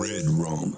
Red Rum.